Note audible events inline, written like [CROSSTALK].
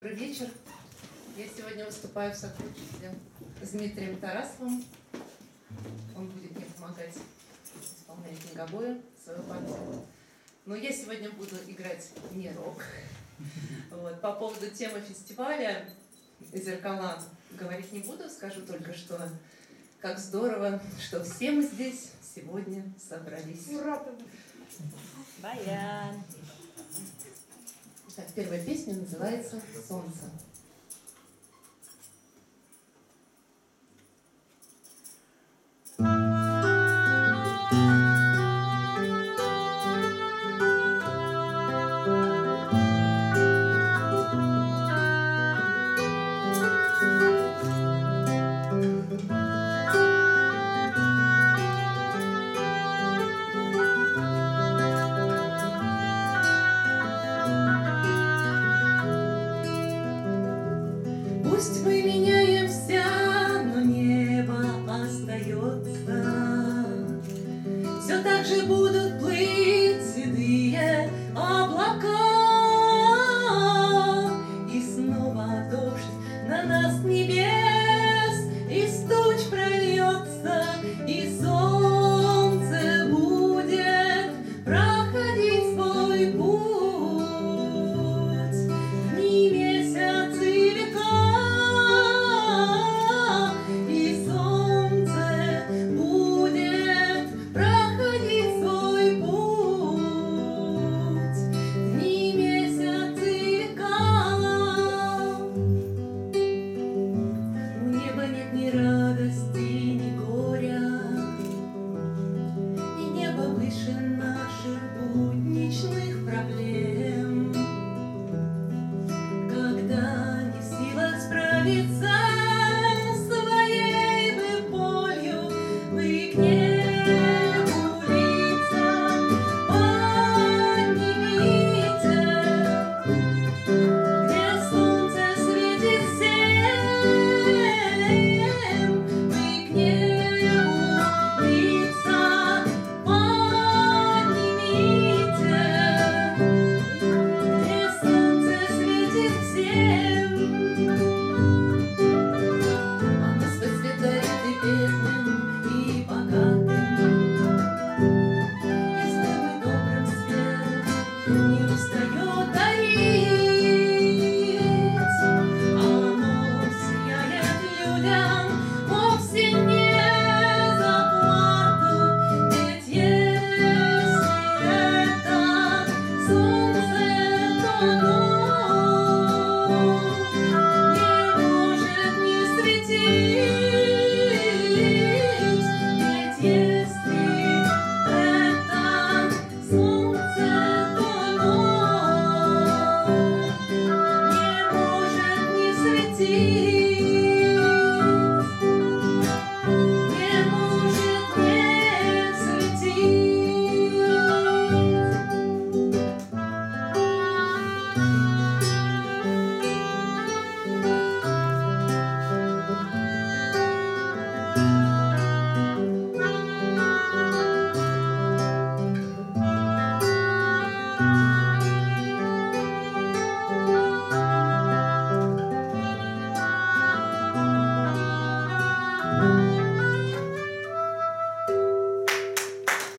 Добрый вечер. Я сегодня выступаю в сотрудничестве с Дмитрием Тарасовым. Он будет мне помогать исполнять книгобоя свою партию. Но я сегодня буду играть не рок. [LAUGHS] Вот. По поводу темы фестиваля «Зеркала» говорить не буду, скажу только, что как здорово, что все мы здесь сегодня собрались. Ура! Баян. Так, первая песня называется «Солнце». Пусть мы меняемся, но небо остается. Все так же будут плыть Christine.